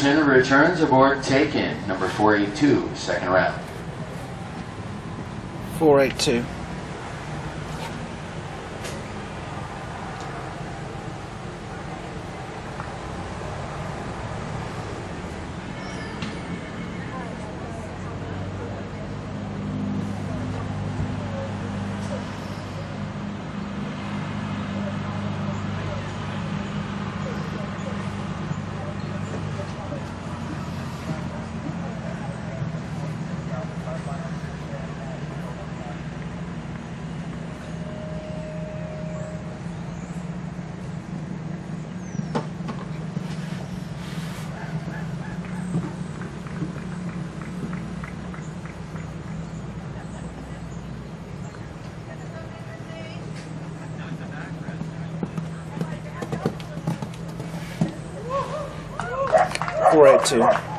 Returns aboard taken, number 482, second round. 482. Four eight two.